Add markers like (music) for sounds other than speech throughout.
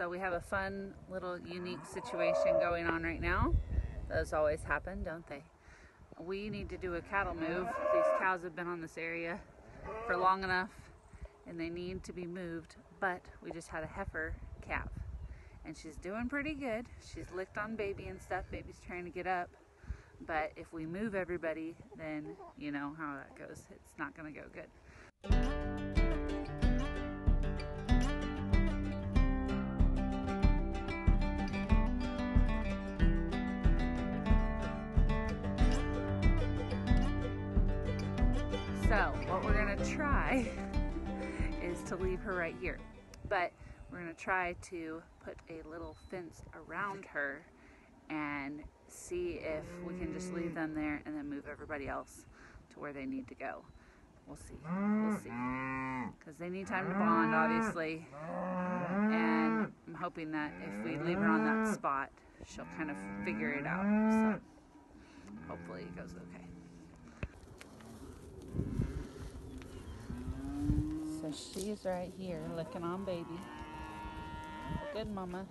So we have a fun little unique situation going on right now. Those always happen, don't they? We need to do a cattle move. These cows have been on this area for long enough and they need to be moved, but we just had a heifer calf and she's doing pretty good. She's licked on baby and stuff. Baby's trying to get up. But if we move everybody, then you know how that goes. It's not gonna go good. So what we're gonna try (laughs) is to leave her right here. But we're gonna try to put a little fence around her and see if we can just leave them there and then move everybody else to where they need to go. We'll see. We'll see. Because they need time to bond, obviously. And I'm hoping that if we leave her on that spot, she'll kind of figure it out. So hopefully it goes okay. So she's right here looking on baby. Good mama.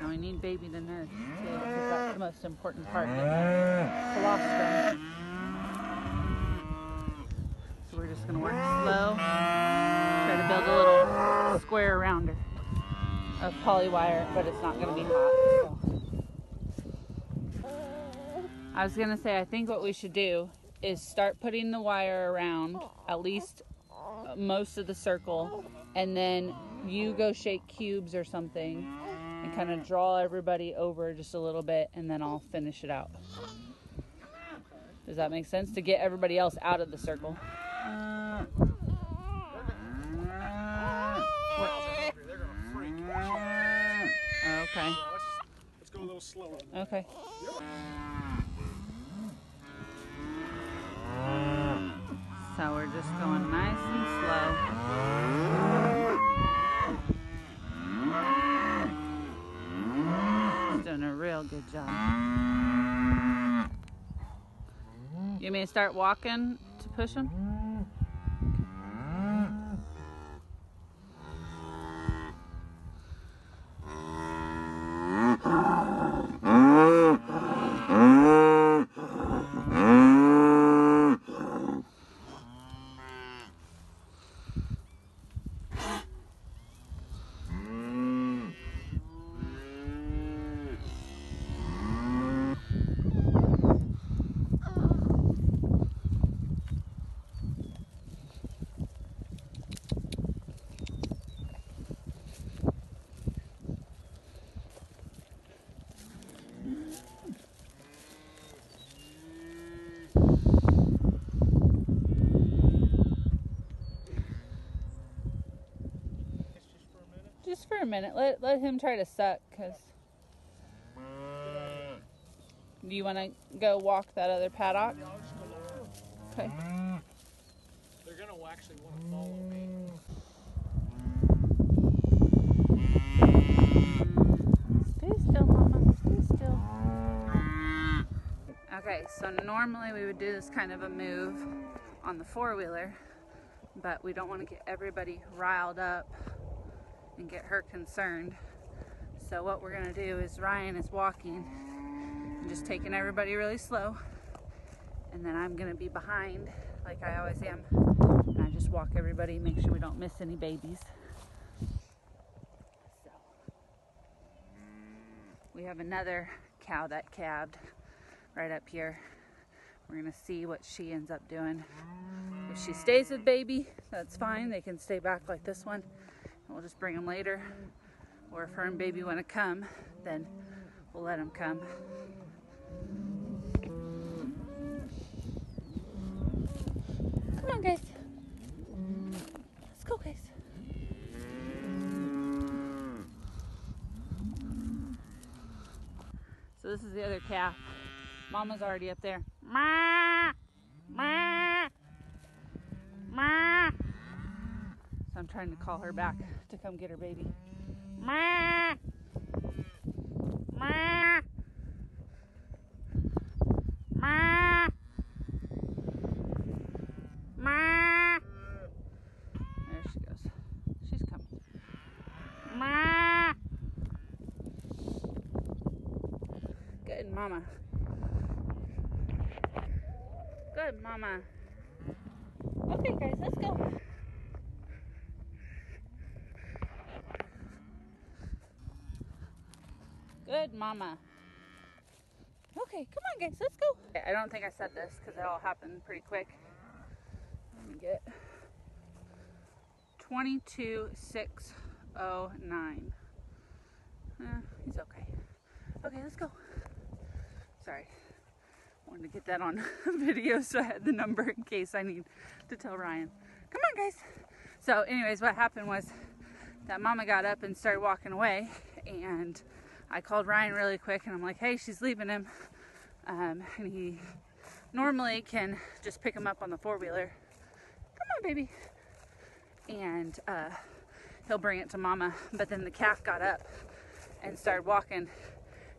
Now we need baby to nurse too, because that's the most important part. Colostrum. So we're just gonna work slow. Try to build a little square around her of poly wire, but it's not gonna be hot. So. I was gonna say, I think what we should do is start putting the wire around at least most of the circle, and then you go shake cubes or something and kind of draw everybody over just a little bit, and then I'll finish it out. Does that make sense? To get everybody else out of the circle. Okay. Let's go a little slower. Okay. So we're just going nice and slow. He's doing a real good job. You may start walking to push him? A minute. Let let him try to suck, cause. Do you want to go walk that other paddock? Yeah, I'll just go lower. Okay. They're gonna actually want to follow me. Stay still, Mama. Stay still. Okay, so normally we would do this kind of a move on the four wheeler, but we don't want to get everybody riled up and get her concerned. So what we're gonna do is Ryan is walking and just taking everybody really slow, and then I'm gonna be behind like I always am, and I just walk everybody, make sure we don't miss any babies. So we have another cow that calved right up here. We're gonna see what she ends up doing. If she stays with baby, that's fine. They can stay back like this one. We'll just bring them later. Or if her and baby wanna come, then we'll let them come. Come on, guys. Let's go, guys. So this is the other calf. Mama's already up there. Ma, ma, ma. I'm trying to call her back to come get her baby. Ma! Ma! Ma! Ma! There she goes. She's coming. Ma! Good mama. Good mama. Okay guys, let's go. Good mama. Okay, come on, guys, let's go. I don't think I said this because it all happened pretty quick. Let me get 22609. Uh, he's okay. Okay, let's go. Sorry. Wanted to get that on (laughs) video so I had the number in case I need to tell Ryan. Come on, guys. So, anyways, what happened was that mama got up and started walking away, and I called Ryan really quick and I'm like, hey, she's leaving him. Um, and he normally can just pick him up on the four wheeler. Come on, baby. And uh, he'll bring it to mama. But then the calf got up and started walking.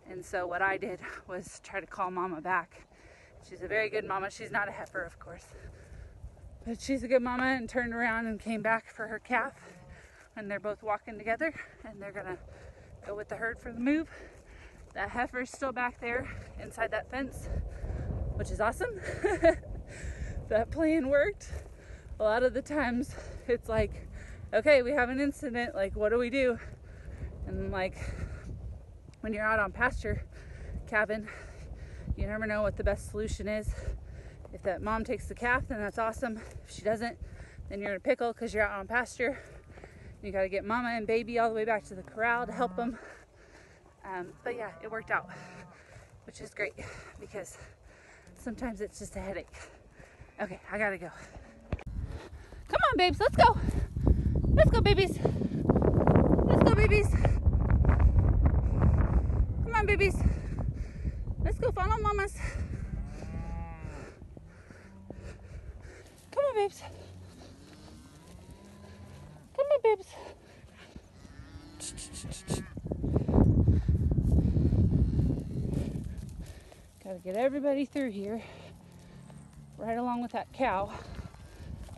And so what I did was try to call mama back. She's a very good mama. She's not a heifer, of course. But she's a good mama and turned around and came back for her calf. And they're both walking together and they're gonna go with the herd for the move. That heifer's still back there inside that fence, which is awesome. (laughs) that plan worked. A lot of the times it's like, okay, we have an incident, like, what do we do? And like, when you're out on pasture calving, you never know what the best solution is. If that mom takes the calf, then that's awesome. If she doesn't, then you're in a pickle because you're out on pasture. You got to get mama and baby all the way back to the corral to help them. Um, but yeah, it worked out, which is great because sometimes it's just a headache. Okay, I gotta go. Come on, babes, let's go. Let's go, babies. Let's go, babies. Come on, babies. Let's go follow mamas. Come on, babes. Gotta get everybody through here, right along with that cow.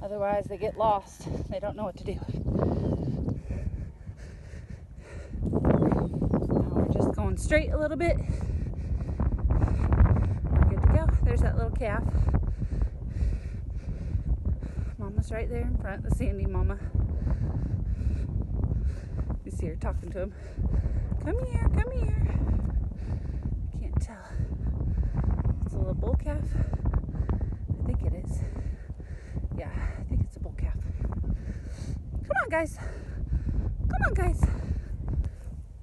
Otherwise, they get lost. They don't know what to do. Now we're just going straight a little bit. We're good to go. There's that little calf. Mama's right there in front, the Sandy mama. See talking to him. Come here, come here. I can't tell. It's a little bull calf. I think it is. Yeah, I think it's a bull calf. Come on, guys. Come on, guys.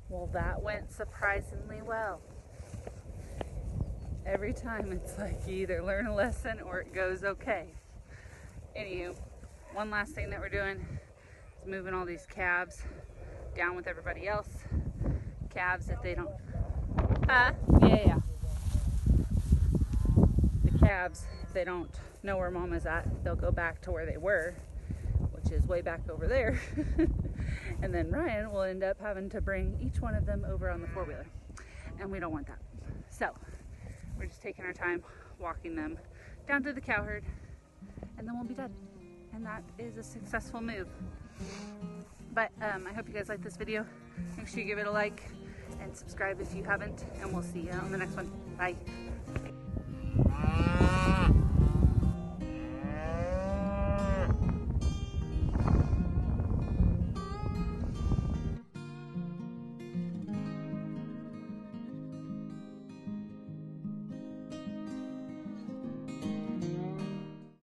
Well, that went surprisingly well. Every time it's like you either learn a lesson or it goes okay. Anywho, one last thing that we're doing is moving all these calves down with everybody else. Calves, if they don't. Uh, yeah, yeah. The calves, if they don't know where mama's at, they'll go back to where they were, which is way back over there. (laughs) and then Ryan will end up having to bring each one of them over on the four wheeler. And we don't want that. So, we're just taking our time walking them down to the cow herd and then we'll be done. And that is a successful move. But um, I hope you guys like this video. Make sure you give it a like and subscribe if you haven't. And we'll see you on the next one. Bye.